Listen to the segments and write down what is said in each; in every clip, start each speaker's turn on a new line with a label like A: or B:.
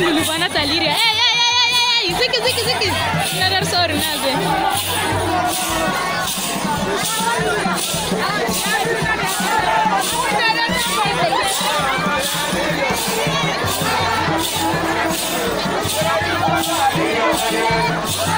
A: Mulikuwa na taliria. Hey, hey, hey, hey, hey, hey. Ziki, ziki, ziki. Nadar sorry, nabe. Walai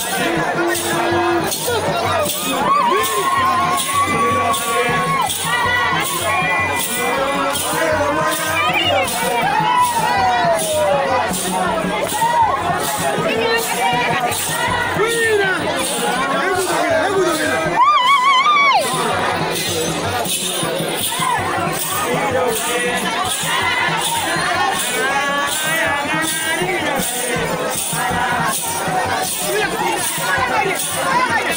B: Thank you.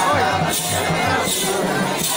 A: Oh, yeah.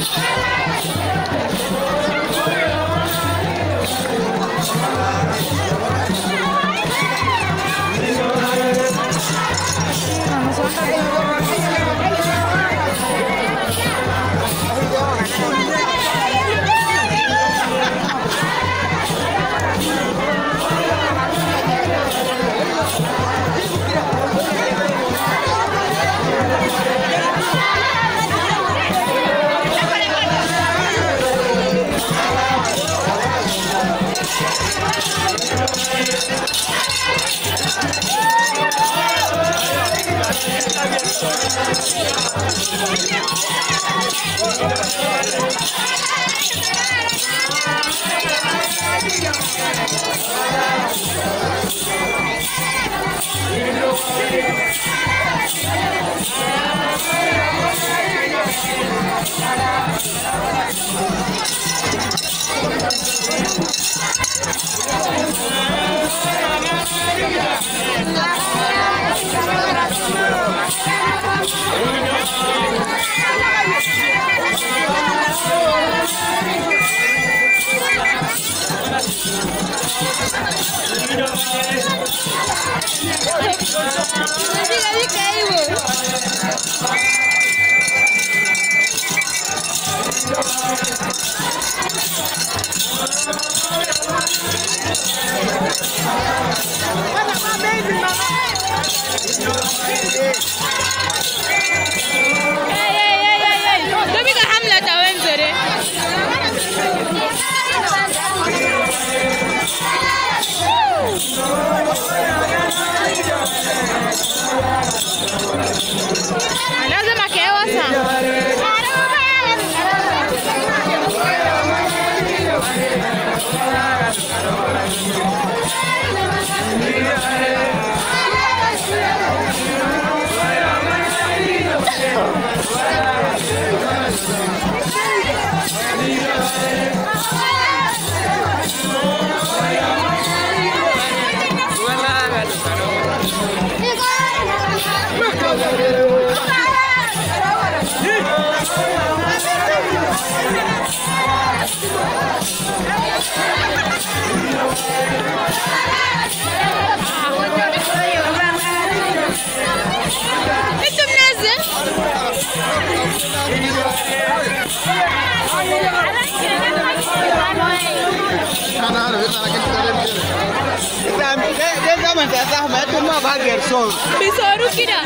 A: Yeah. aí, caiu. manta zahmet kuma ba gerson bi
C: soru kida